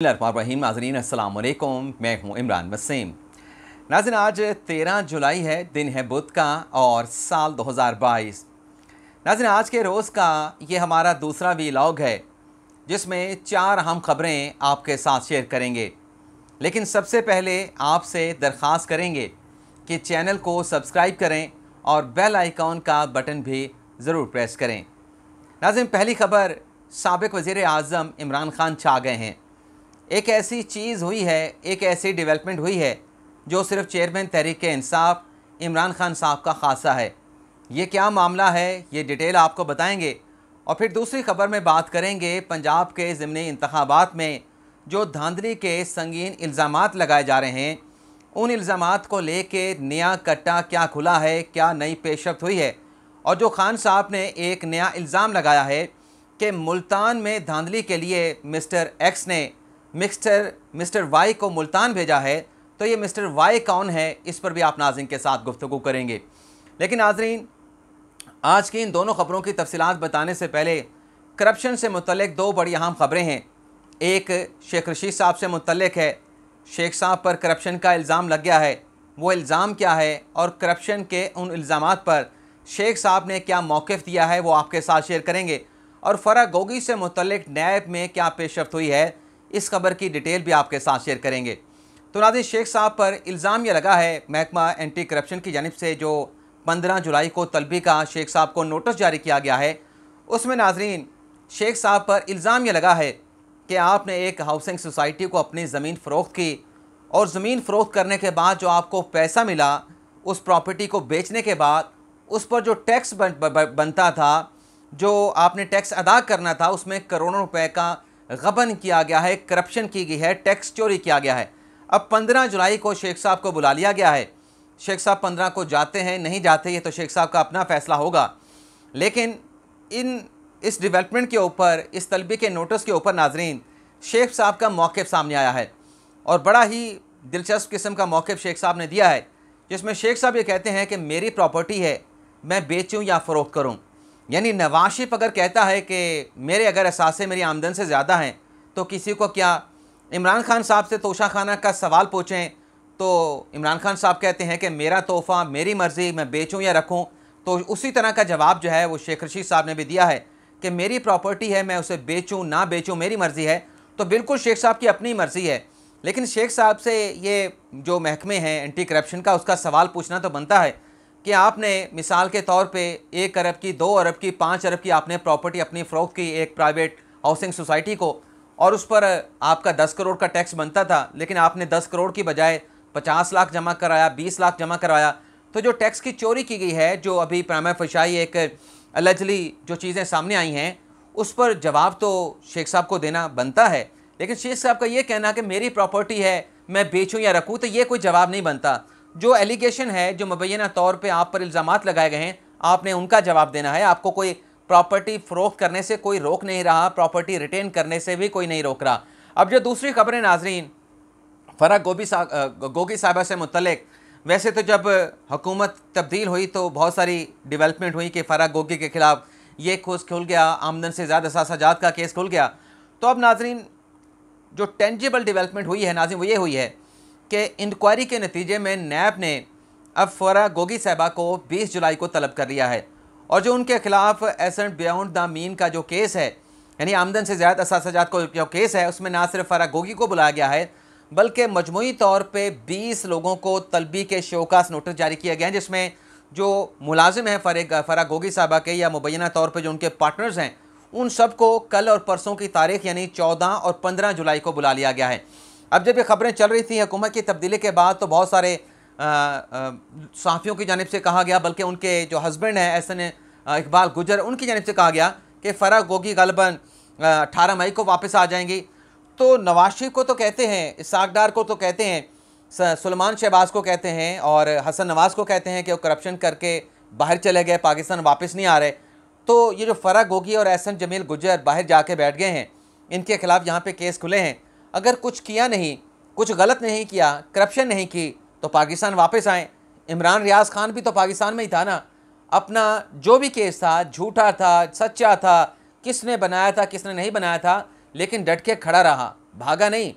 रहीम नाजरीन अस्सलाम वालेकुम मैं हूँ इमरान वसीम। नाजिन आज 13 जुलाई है, दिन है बुध का और साल 2022 नाजिन आज के रोज़ का ये हमारा दूसरा वीलॉग है, जिसमें चार अहम ख़बरें आपके साथ शेयर करेंगे। लेकिन सबसे पहले आपसे दरख्वास्त करेंगे कि चैनल को सब्सक्राइब करें और बेल आइकॉन का बटन भी ज़रूर प्रेस करें। नाजिन पहली खबर, सबक वज़ी अजम इमरान खान छा गए हैं। एक ऐसी चीज़ हुई है, एक ऐसी डेवलपमेंट हुई है, जो सिर्फ़ चेयरमैन तहरीक इंसाफ, इमरान खान साहब का खासा है। ये क्या मामला है? ये डिटेल आपको बताएँगे। और फिर दूसरी खबर में बात करेंगे पंजाब के ज़मनी इंतबात में, जो धांधली के संगीन इल्ज़ाम लगाए जा रहे हैं। उन इल्ज़ाम को लेके नया कट्टा क्या खुला है, क्या नई पेशरफ हुई है? और जो खान साहब ने एक नया इल्ज़ाम लगाया है कि मुल्तान में धांधली के लिए मिस्टर एक्स ने मिस्टर मिस्टर वाई को मुल्तान भेजा है तो ये मिस्टर वाई कौन है, इस पर भी आप नाजरीन के साथ गुफ्तु करेंगे। लेकिन नाजरीन, आज की इन दोनों ख़बरों की तफसीत बताने से पहले करप्शन से मुतलक दो बड़ी अहम ख़बरें हैं। एक, शेख रशीद साहब से मुतलक है, शेख साहब पर करप्शन का इल्ज़ाम लग गया है। वो इल्ज़ाम क्या है और करप्शन के उन इल्ज़ाम पर शेख साहब ने क्या मौक़ दिया है, वो आपके साथ शेयर करेंगे। और फ़रा गोगी से मुतलक नैब में क्या पेशरफ हुई है इस खबर की डिटेल भी आपके साथ शेयर करेंगे। तो नाजिन शेख साहब पर इल्ज़ाम यह लगा है महकमा एंटी करप्शन की जानब से जो पंद्रह जुलाई को तलबी का शेख साहब को नोटिस जारी किया गया है उसमें नाजरीन शेख साहब पर इल्ज़ाम यह लगा है कि आपने एक हाउसिंग सोसाइटी को अपनी ज़मीन फ़रोख्त की और ज़मीन फ़रोख्त करने के बाद जो आपको पैसा मिला उस प्रॉपर्टी को बेचने के बाद उस पर जो टैक्स बन, बनता था जो आपने टैक्स अदा करना था उसमें करोड़ों रुपए का गबन किया गया है, करप्शन की गई है, टैक्स चोरी किया गया है। अब पंद्रह जुलाई को शेख साहब को बुला लिया गया है। शेख साहब पंद्रह को जाते हैं, नहीं जाते ये तो शेख साहब का अपना फ़ैसला होगा। लेकिन इन, इस डिवेलपमेंट के ऊपर, इस तलबी के नोटिस के ऊपर, नाजरीन, शेख साहब का मौक़ सामने आया है। और बड़ा ही दिलचस्प किस्म का मौक़ शेख साहब ने दिया है, जिसमें शेख साहब ये कहते हैं कि, मेरी प्रॉपर्टी है, मैं बेचूँ या फ़रोख्त करूँ? यानी नवाज़ शरीफ अगर कहता है कि मेरे अगर असासे मेरी आमदन से ज़्यादा हैं तो किसी को क्या इमरान खान साहब से तोशा खाना का सवाल पूछें तो इमरान खान साहब कहते हैं कि मेरा तोहफ़ा, मेरी मर्ज़ी, मैं बेचूं या रखूँ? तो उसी तरह का जवाब जो है वो शेख रशीद साहब ने भी दिया है कि मेरी प्रॉपर्टी है, मैं उसे बेचूं, ना बेचूं, मेरी मर्ज़ी है तो बिल्कुल शेख साहब की अपनी मर्ज़ी है। लेकिन शेख साहब से ये जो महकमे हैं एंटी करप्शन का उसका सवाल पूछना तो बनता है कि आपने मिसाल के तौर पे एक अरब की, दो अरब की, पाँच अरब की आपने प्रॉपर्टी अपनी फ़रोख्त की एक प्राइवेट हाउसिंग सोसाइटी को और उस पर आपका दस करोड़ का टैक्स बनता था, लेकिन आपने दस करोड़ की बजाय पचास लाख जमा कराया, बीस लाख जमा करवाया तो जो टैक्स की चोरी की गई है, जो अभी प्रामा फशाई एक अलजली जो चीज़ें सामने आई हैं, उस पर जवाब तो शेख साहब को देना बनता है। लेकिन शेख साहब का ये कहना कि मेरी प्रॉपर्टी है, मैं बेचूँ या रखूँ तो ये कोई जवाब नहीं बनता। जो एलिगेशन है जो मुबैना तौर पर आप पर इल्ज़ाम लगाए गए हैं आपने उनका जवाब देना है। आपको कोई प्रॉपर्टी फ़रोख्त करने से कोई रोक नहीं रहा प्रॉपर्टी रिटेन करने से भी कोई नहीं रोक रहा। अब जो दूसरी खबरें नाजरीन फ़रा गोभी सा, गोगी साहबा से मुतलक वैसे तो जब हुकूमत तब्दील हुई तो बहुत सारी डेवलपमेंट हुई कि फ़रा गोगी के ख़िलाफ़ ये खोज खुल गया आमदन से ज़्यादा सासाजात का केस खुल गया। तो अब नाजरीन जो टेंजिबल डेवलपमेंट हुई है नाजिन वो ये हुई है कि इंक्वायरी के नतीजे में नैब ने अब फरा गोगी साहबा को 20 जुलाई को तलब कर लिया है और जो उनके खिलाफ एसेंट बियॉन्ड द मीन का जो केस है, यानी आमदन से ज़्यादा असाजात को जो केस है, उसमें ना सिर्फ़ फरा गोगी को बुलाया गया है, बल्कि मजमू तौर पर बीस लोगों को तलबी के शोकास नोटिस जारी किया गया है, जिसमें जो मुलाजिम हैं फ़र फ़रा गोगी साहबा के या मुबैना तौर पर जो उनके पार्टनर्स हैं, उन सबको कल और परसों की तारीख, यानी चौदह और पंद्रह जुलाई को बुला लिया गया है। अब जब ये खबरें चल रही थी हुकूमत की तब्दीली के बाद तो बहुत सारे सहाफ़ियों की जानब से कहा गया, बल्कि उनके जो हस्बैंड हैं, एस एन इकबाल गुजर, उनकी जानब से कहा गया कि फ़रा गोगी गलबन अठारह मई को वापस आ जाएँगी। तो नवाज़ शरीफ को तो कहते हैं इसाकडार को तो कहते हैं सलमान शहबाज को कहते हैं, और हसन नवाज़ को कहते हैं कि वो करप्शन करके बाहर चले गए, पाकिस्तान वापस नहीं आ रहे। तो ये जो फ़रा गोगी और एहसन जमील गुजर बाहर जाके बैठ गए हैं, इनके खिलाफ़ यहाँ पे केस खुले हैं। अगर कुछ किया नहीं, कुछ गलत नहीं किया करप्शन नहीं की तो पाकिस्तान वापस आए। इमरान रियाज खान भी तो पाकिस्तान में ही था ना। अपना जो भी केस था, झूठा था, सच्चा था, किसने बनाया था, किसने नहीं बनाया था, लेकिन डट के खड़ा रहा, भागा नहीं।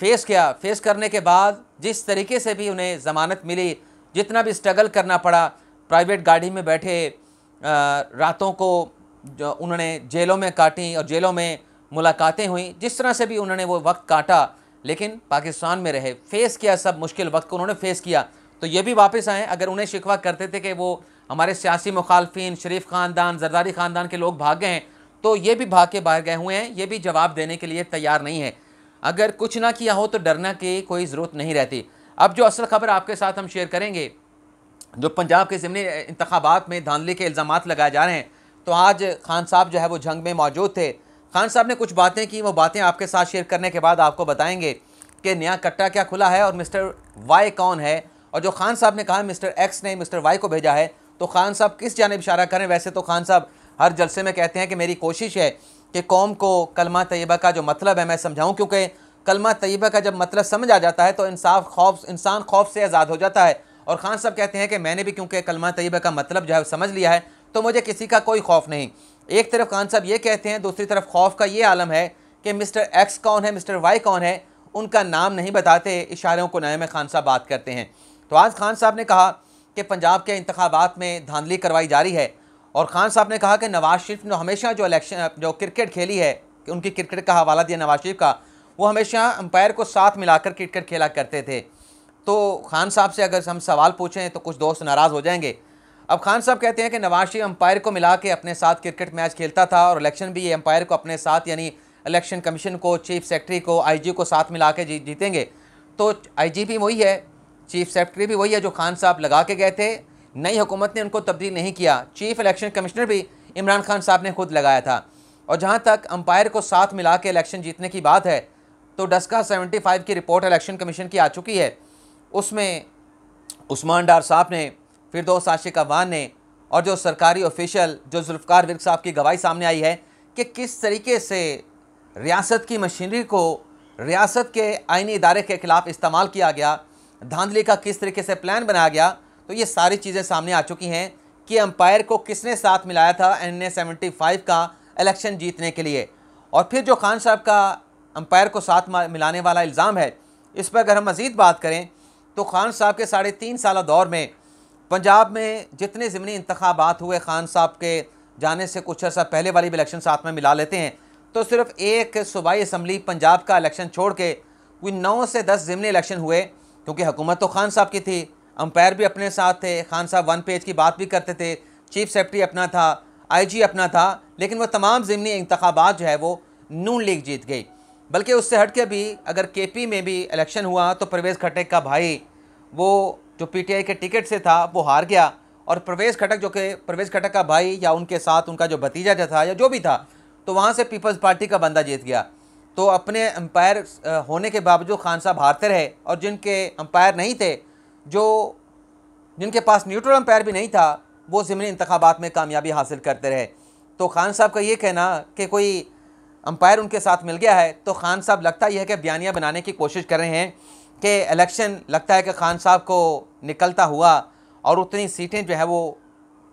फेस किया, फेस करने के बाद जिस तरीके से भी उन्हें ज़मानत मिली, जितना भी स्ट्रगल करना पड़ा प्राइवेट गाड़ी में बैठे रातों को उन्होंने जेलों में काटी और जेलों में मुलाकातें हुई। जिस तरह से भी उन्होंने वो वक्त काटा, लेकिन पाकिस्तान में रहे। फेस किया सब मुश्किल वक्त को उन्होंने फेस किया। तो ये भी वापस आए, अगर उन्हें शिकवा करते थे कि वो हमारे सियासी मुखालफी शरीफ ख़ानदान, जरदारी ख़ानदान के लोग भाग गए हैं तो ये भी भाग के बाहर गए हुए हैं। ये भी जवाब देने के लिए तैयार नहीं है। अगर कुछ ना किया हो तो डरना की कोई ज़रूरत नहीं रहती। अब जो असल खबर आपके साथ हम शेयर करेंगे, जो पंजाब के ज़मनी इंतबात में धांधली के इल्ज़ाम लगाए जा रहे हैं तो आज खान साहब जो है वो जंग में मौजूद थे। खान साहब ने कुछ बातें की, वो बातें आपके साथ शेयर करने के बाद आपको बताएँगे कि नया कट्टा क्या खुला है और मिस्टर वाई कौन है। और जो खान साहब ने कहा, मिस्टर एक्स ने मिस्टर वाई को भेजा है तो खान साहब किस जानब इशारा करें? वैसे तो खान साहब हर जलसे में कहते हैं कि मेरी कोशिश है कि कौम को कलमा तयबा का जो मतलब है, मैं समझाऊँ, क्योंकि कलमा तयबा का जब मतलब समझ आ जाता है तो इंसाफ खौफ, इंसान खौफ से आज़ाद हो जाता है। और खान साहब कहते हैं कि मैंने भी क्योंकि कलमा तयबा का मतलब जो है समझ लिया है तो मुझे किसी का कोई खौफ नहीं। एक तरफ़ खान साहब ये कहते हैं, दूसरी तरफ़ खौफ का ये आलम है कि मिस्टर एक्स कौन है, मिस्टर वाई कौन है, उनका नाम नहीं बताते, इशारों को नए में खान साहब बात करते हैं। तो आज खान साहब ने कहा कि पंजाब के इंतबात में धांधली करवाई जा रही है और खान साहब ने कहा कि नवाज़ शरीफ ने हमेशा जो इलेक्शन जो क्रिकेट खेली है कि उनकी क्रिकेट का हवाला दिया नवाज़ शरीफ का, वो हमेशा अंपायर को साथ मिलाकर क्रिकेट खेला करते थे। तो खान साहब से अगर हम सवाल पूछें तो कुछ दोस्त नाराज़ हो जाएँगे। अब खान साहब कहते हैं कि नवाज़ शरीफ अंपायर को मिला के अपने साथ क्रिकेट मैच खेलता था और इलेक्शन भी ये अंपायर को अपने साथ यानी इलेक्शन कमीशन को चीफ सेक्रेटरी को आईजी को साथ मिला के जी, जीतेंगे। तो आईजी भी वही है चीफ सेक्रेटरी भी वही है जो खान साहब लगा के गए थे। नई हुकूमत ने उनको तब्दील नहीं किया। चीफ इलेक्शन कमिश्नर भी इमरान खान साहब ने खुद लगाया था। और जहाँ तक अंपायर को साथ मिला के इलेक्शन जीतने की बात है तो डस्का सेवेंटी फाइव की रिपोर्ट इलेक्शन कमीशन की आ चुकी है। उसमें उस्मान डार साहब ने फिर दो आशिक अफवान ने और जो सरकारी ऑफिशियल, जो जुल्फ़ार विर्क साहब की गवाही सामने आई है कि किस तरीके से रियासत की मशीनरी को रियासत के आइनी इदारे के ख़िलाफ़ इस्तेमाल किया गया, धांधली का किस तरीके से प्लान बनाया गया तो ये सारी चीज़ें सामने आ चुकी हैं कि अंपायर को किसने साथ मिलाया था एन ए फाइव का इलेक्शन जीतने के लिए। और फिर जो खान साहब का अंपायर को साथ मिलाने वाला इल्ज़ाम है, इस पर अगर हम मज़ीद बात करें तो खान साहब के साढ़े तीन साल दौर में पंजाब में जितने ज़मनी इंतबात हुए खान साहब के, जाने से कुछ अर्सा पहले वाली भी इलेक्शन साथ में मिला लेते हैं। तो सिर्फ़ एक सूबाई असम्बली पंजाब का इलेक्शन छोड़ के कोई नौ से दस ज़मनी इलेक्शन हुए, क्योंकि हुकूमत तो खान साहब की थी। अम्पायर भी अपने साथ थे, खान साहब वन पेज की बात भी करते थे, चीफ सेक्रेटरी अपना था आईजी अपना था, लेकिन वह तमाम ज़मनी इंतबात जो है वो नून लीग जीत गई। बल्कि उससे हट के भी अगर के पी में भी इलेक्शन हुआ तो परवेज़ खटक का भाई, वो जो पीटीआई के टिकट से था, वो हार गया। और प्रवेश खटक जो कि, प्रवेश खटक का भाई या उनके साथ उनका जो भतीजा जो था या जो भी था तो वहाँ से पीपल्स पार्टी का बंदा जीत गया। तो अपने अंपायर होने के बावजूद खान साहब हारते रहे और जिनके अंपायर नहीं थे, जो जिनके पास न्यूट्रल अंपायर भी नहीं था, वो ज़मनी इंतबात में कामयाबी हासिल करते रहे। तो खान साहब का ये कहना कि कोई अंपायर उनके साथ मिल गया है तो खान साहब लगता यह है कि बयानियाँ बनाने की कोशिश कर रहे हैं। कि इलेक्शन लगता है कि खान साहब को निकलता हुआ और उतनी सीटें जो है वो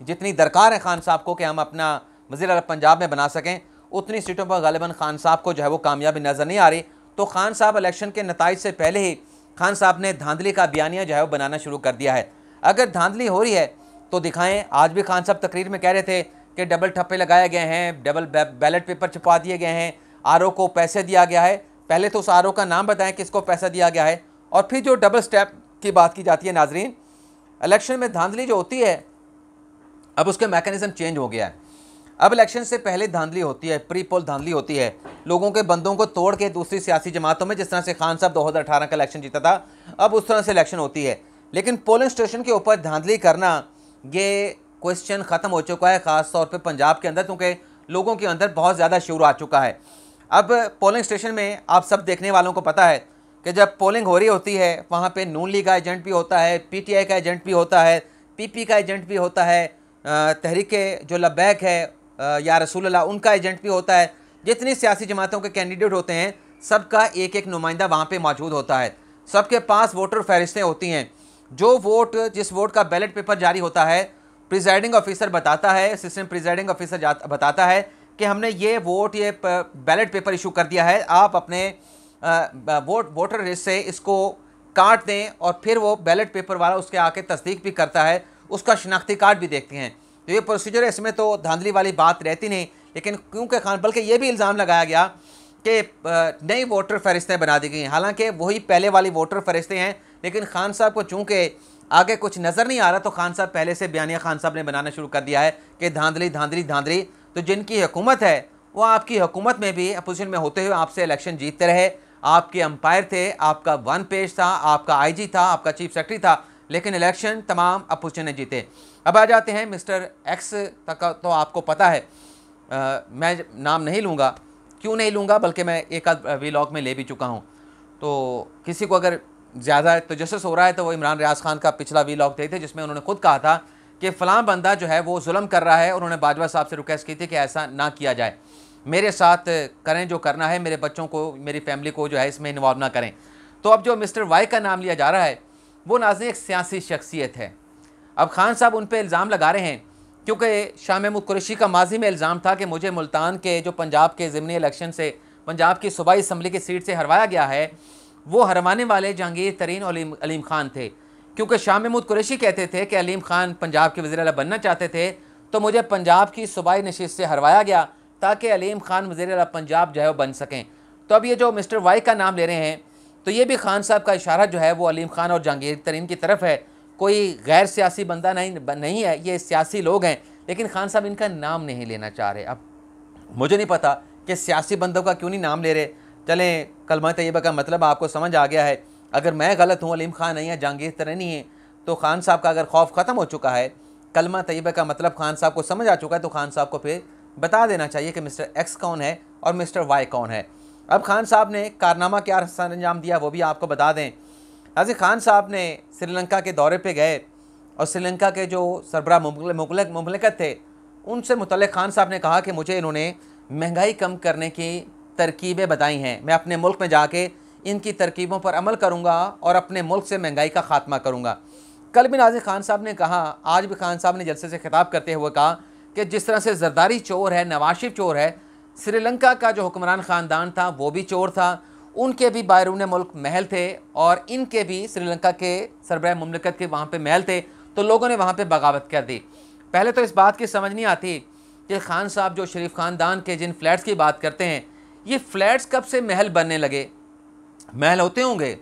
जितनी दरकार है खान साहब को कि हम अपना वजी पंजाब में बना सकें, उतनी सीटों पर गालिबा खान साहब को जो है वो कामयाबी नज़र नहीं आ रही। तो खान साहब इलेक्शन के नतज से पहले ही खान साहब ने धांधली का बयानिया जो है वो बनाना शुरू कर दिया है। अगर धांधली हो रही है तो दिखाएँ, आज भी खान साहब तकरीर में कह रहे थे कि डबल ठप्पे लगाए गए हैं, डबल बैलेट पेपर छपवा दिए गए हैं आरओ को पैसे दिया गया है। पहले तो उस आर का नाम बताएँ किसको पैसा दिया गया है और फिर जो डबल स्टेप की बात की जाती है नाजरीन, इलेक्शन में धांधली जो होती है, अब उसके मैकेनिज़्म चेंज हो गया है। अब इलेक्शन से पहले धांधली होती है प्री पोल धांधली होती है। लोगों के बंदों को तोड़ के दूसरी सियासी जमातों में जिस तरह से खान साहब 2018 का इलेक्शन जीता था, अब उस तरह से इलेक्शन होती है। लेकिन पोलिंग स्टेशन के ऊपर धांधली करना, ये क्वेश्चन ख़त्म हो चुका है ख़ास तौर पर पंजाब के अंदर, क्योंकि लोगों के अंदर बहुत ज़्यादा शुरू आ चुका है। अब पोलिंग स्टेशन में आप सब देखने वालों को पता है कि जब पोलिंग हो रही होती है, वहाँ पे नून लीग का एजेंट भी होता है, पीटीआई का एजेंट भी होता है, पीपी का एजेंट भी होता है तहरीक जो लबैक है या रसूल उनका एजेंट भी होता है, जितनी सियासी जमातों के कैंडिडेट होते हैं, सबका एक एक नुमाइंदा वहाँ पर मौजूद होता है। सबके पास वोटर फहरिस्तें होती हैं। जो वोट, जिस वोट का बैलेट पेपर जारी होता है, प्रिजाइडिंग ऑफिसर बताता है असिस्टेंट प्रिजाइडिंग ऑफिसर बताता है कि हमने ये वोट ये बैलेट पेपर इशू कर दिया है। आप अपने वोट वोटर लिस्ट से इसको काट दें और फिर वो बैलेट पेपर वाला उसके आके तस्दीक भी करता है, उसका शनाख्ती कार्ड भी देखते हैं। तो ये प्रोसीजर है, इसमें तो धांधली वाली बात रहती नहीं, लेकिन क्योंकि खान, बल्कि ये भी इल्ज़ाम लगाया गया कि नई वोटर फहरिस्तें बना दी गई। हालाँकि वही पहले वाली वोटर फहरिस्तें हैं, लेकिन खान साहब को चूँकि आगे कुछ नज़र नहीं आ रहा तो खान साहब पहले से बयानिया खान साहब ने बनाना शुरू कर दिया है कि धांधली धांधली धांधली। तो जिनकी हुकूमत है वो आपकी हुकूमत में भी अपोजिशन में होते हुए आपसे इलेक्शन जीतते रहे। आपके अंपायर थे आपका वन पेज था आपका आईजी था आपका चीफ सेक्रेटरी था लेकिन इलेक्शन तमाम अपोजिशन ने जीते। अब आ जाते हैं मिस्टर एक्स तक तो आपको पता है आ, मैं नाम नहीं लूँगा। क्यों नहीं लूँगा? बल्कि मैं एक आध वीलॉग में ले भी चुका हूँ। तो किसी को अगर ज़्यादा तो जस्टिस हो रहा है तो वो इमरान रियाज खान का पिछला वीलॉग थे थे जिसमें उन्होंने खुद कहा था कि फ़लाँ बंदा जो है वो जुल्म कर रहा है, उन्होंने बाजवा साहब से रिक्वेस्ट की थी कि ऐसा ना किया जाए। मेरे साथ करें जो करना है, मेरे बच्चों को, मेरी फैमिली को जो है इसमें इन्वॉल्व ना करें। तो अब जो मिस्टर वाई का नाम लिया जा रहा है, वो नाजन एक सियासी शख्सियत है। अब खान साहब उन पर इल्ज़ाम लगा रहे हैं, क्योंकि शाह महमूद कुरैशी का माजी में इल्ज़ाम था कि मुझे मुल्तान के जो पंजाब के ज़मनी इलेक्शन से, पंजाब की सूबाई इसम्बली की सीट से हरवाया गया है, वो हरवाने वाले जहांगीर तरीन और अलीम खान थे। क्योंकि शाह महमूद कुरैशी कहते थे कि अलीम खान पंजाब के वजी बनना चाहते थे तो मुझे पंजाब की सूबाई नशीत से हरवाया गया ताकि अलीम खान वजी पंजाब जो है वो बन सकें। तो अब ये जो मिस्टर वाई का नाम ले रहे हैं तो ये भी खान साहब का इशारा जो है वो अलीम खान और जहांगीर तरीन की तरफ़ है। कोई गैर सियासी बंदा नहीं नहीं है, ये सियासी लोग हैं, लेकिन खान साहब इनका नाम नहीं लेना चाह रहे। अब मुझे नहीं पता कि सियासी बंदों का क्यों नहीं नाम ले रहे। चलें, कलमा तयबा का मतलब आपको समझ आ गया है। अगर मैं गलत हूँ, अलीम खान नहीं है, जहांगीर तरह नहीं है तो खान साहब का अगर खौफ ख़त्म हो चुका है, कलमा तयबा का मतलब खान साहब को समझ आ चुका है तो खान साहब को फिर बता देना चाहिए कि मिस्टर एक्स कौन है और मिस्टर वाई कौन है। अब खान साहब ने कारनामा क्या सर अंजाम दिया, वो भी आपको बता दें। हाजिर खान साहब ने श्रीलंका के दौरे पे गए और श्रीलंका के जो सरबरा ममलकत थे, उनसे मुतल खान साहब ने कहा कि मुझे इन्होंने महँगाई कम करने की तरकीबें बताई हैं। मैं अपने मुल्क में जाके इनकी तरकीबों पर अमल करूँगा और अपने मुल्क से महँगाई का ख़ात्मा करूँगा। कल भी नाजिर खान साहब ने कहा, आज भी खान साहब ने जलसे से खिताब करते हुए कहा कि जिस तरह से जरदारी चोर है, नवाज़ चोर है, श्रीलंका का जो हुक्मरान ख़ानदान था, वो भी चोर था, उनके भी बैरून मुल्क महल थे और इनके भी श्रीलंका के सरबराह ममलकत के वहाँ पर महल थे तो लोगों ने वहाँ पर बगावत कर दी। पहले तो इस बात की समझ नहीं आती कि खान साहब जो शरीफ ख़ानदान के जिन फ्लैट्स की बात करते हैं, ये फ्लैट्स कब से महल बनने लगे? महल होते होंगे।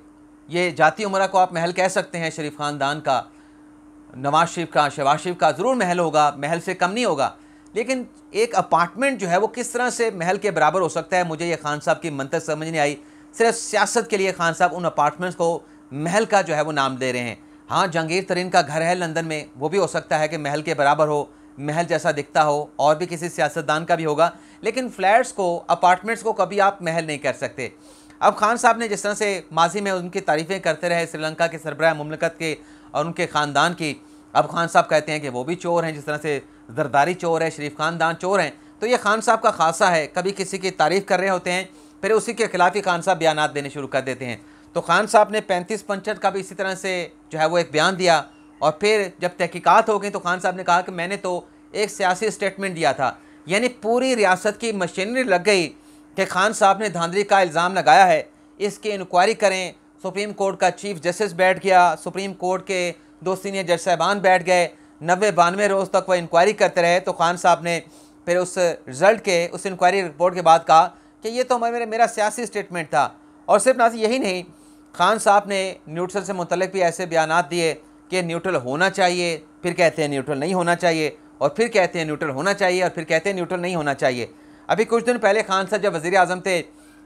ये जाती उम्र को आप महल कह सकते हैं, शरीफ ख़ानदान का, नवाज़ शरीफ का, शहबाज शरीफ का ज़रूर महल होगा, महल से कम नहीं होगा। लेकिन एक अपार्टमेंट जो है वो किस तरह से महल के बराबर हो सकता है, मुझे ये खान साहब की मंतर समझ नहीं आई। सिर्फ़ सियासत के लिए खान साहब उन अपार्टमेंट्स को महल का जो है वो नाम दे रहे हैं। हाँ जहांगीर तरीन का घर है लंदन में, वो भी हो सकता है कि महल के बराबर हो, महल जैसा दिखता हो, और भी किसी सियासतदान का भी होगा। लेकिन फ्लैट्स को, अपार्टमेंट्स को कभी आप महल नहीं कर सकते। अब खान साहब ने जिस तरह से माजी में उनकी तारीफ़ें करते रहे, श्रीलंका के सरबराह ममलकत के और उनके ख़ानदान की, अब खान साहब कहते हैं कि वो भी चोर हैं, जिस तरह से जरदारी चोर है, शरीफ ख़ानदान चोर हैं। तो ये खान साहब का खासा है, कभी किसी की तारीफ़ कर रहे होते हैं, फिर उसी के खिलाफ ही खान साहब बयान देने शुरू कर देते हैं। तो खान साहब ने पैंतीस पंचर का भी इसी तरह से जो है वो एक बयान दिया, और फिर जब तहकीकात हो गई तो खान साहब ने कहा कि मैंने तो एक सियासी स्टेटमेंट दिया था, यानी पूरी रियासत की मशीनरी लग गई कि खान साहब ने धांधली का इल्ज़ाम लगाया है। इसकी इंक्वायरी करें। सुप्रीम कोर्ट का चीफ जस्टिस बैठ गया। सुप्रीम कोर्ट के दो सीनियर जज साहबान बैठ गए। नब्बे बानवे रोज़ तक वह इंक्वायरी करते रहे। तो खान साहब ने फिर उस रिज़ल्ट के, उस इंक्वायरी रिपोर्ट के बाद कहा कि ये तो मेरे मेरा सियासी स्टेटमेंट था। और सिर्फ़ ना यही नहीं, खान साहब ने न्यूट्रल से मुतलक भी ऐसे बयान दिए कि न्यूट्रल होना चाहिए, फिर कहते हैं न्यूट्रल नहीं होना चाहिए, और फिर कहते हैं न्यूट्रल होना चाहिए, और फिर कहते हैं न्यूट्रल नहीं होना चाहिए। अभी कुछ दिन पहले खान साहब जब वज़ी अजम थे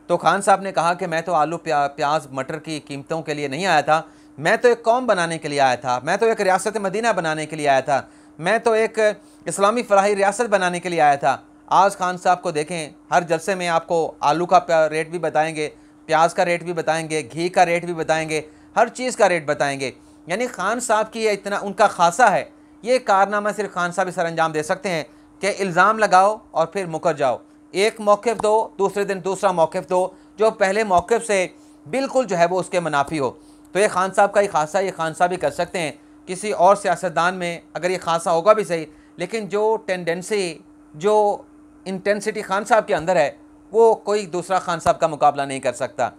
तो खान साहब ने कहा कि मैं तो आलू प्या, प्याज मटर की कीमतों के लिए नहीं आया था। मैं तो एक कौम बनाने के लिए आया था। मैं तो एक रियासत मदीना बनाने के लिए आया था। मैं तो एक इस्लामी फलाही रियासत बनाने के लिए आया था। आज खान साहब को देखें हर जलसे में आपको आलू का रेट भी बताएँगे प्याज का रेट भी बताएँगे घी का रेट भी बताएँगे हर चीज़ का रेट बताएँगे। यानी खान साहब की इतना उनका खासा है। ये कारनामा सिर्फ़ खान साहब सर अंजाम दे सकते हैं कि इल्ज़ाम लगाओ और फिर मुकर जाओ। एक मौक़ दो, दूसरे दिन दूसरा मौक़ दो, जो पहले मौक़ से बिल्कुल जो है वो उसके मुनाफी हो। तो ये खान साहब का ही खासा, ये खान साहब ही कर सकते हैं। किसी और सियासतदान में अगर ये खासा होगा भी सही, लेकिन जो टेंडेंसी, जो इंटेंसिटी खान साहब के अंदर है, वो कोई दूसरा खान साहब का मुकाबला नहीं कर सकता।